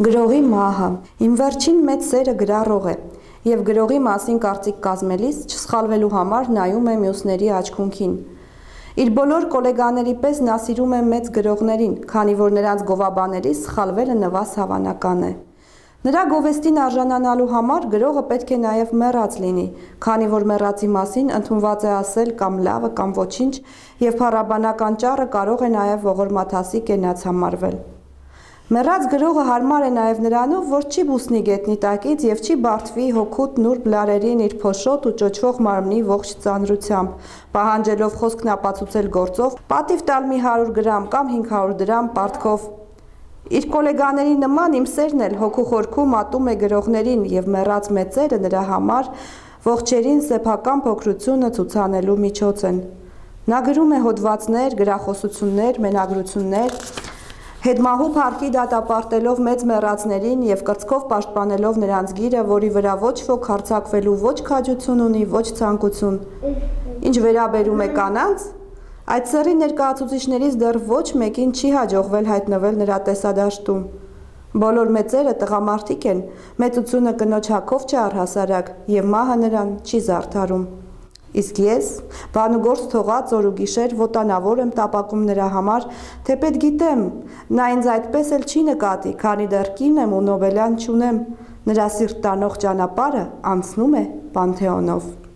Գրողի մահը. Իմ վերջին մեծ սերը գրառող է եւ գրողի մասին կարծիք կազմելիս չսխալվելու համար նայում է մյուսների աչքունքին։ Իր բոլոր գոլեգաների պես նա սիրում է մեծ գրողներին, քանի որ նրանց գովաբաներից սխալվելը նվազ հավանական է։ Նրա գովեստին արժանանալու համար գրողը պետք է նաև մեռած լինի, քանի որ մեռածի մասին ընդունված է ասել կամ լավը կամ ոչինչ, եւ փառաբանական ճառը կարող է նաև ողորմաթասի կենաց համարվել։ Մեռած գրողը հարմար է նաև նրանով, որ չի բուսնի գետնի տակից եւ չի բարթվի հոգուտ նուրբ լարերին իր փոշոտ ու ճոճվող մարմնի ողջ ծանրությամբ, պահանջելով խոսքն ապացուցել գործով, պատիվ տալ մի 100 գրամ կամ 500 դրամ պարտքով Իր գոլեգաների նման իմ սերն էլ հոգու խորքում ատում է գրողներին եւ մեռած մեծերը նրա համար ողջերին սեփական փոքրությունը ցուցանելու միջոց են։ Նա գրում է հոդվածներ, գրախոսություններ, մենագրություններ, Հետմահու պարկի դատապարտելով մեծ մեռածներին և կրծքով պաշտպանելով նրանց գիրը, որի վրա ոչ ոք հարցակվելու ոչ կաջություն ունի, ոչ ծանկություն։ Ինչ վերաբերում է կանանց, այդ սերի ներկայացուցիչներից դեռ ոչ մեկին չի հաջողվել հայտնվել նրա տեսադաշտում։ Բոլոր մեծերը տղամարդիկ են, մեծությունը կնոջ հակով չէ առհասարակ և մահը նրան չի զարդարում։ Իսկ ես, բանուգործ թողած օր ու գիշեր ոտանավոր եմ տապակում նրա համար, թեպետ գիտեմ, նա ինձ այդպես էլ չի նկատի, քանի դեռ կին եմ ու նոբելյան չունեմ, նրա սիրտ տանող ճանապարհը անցնում է Պանթեոնով։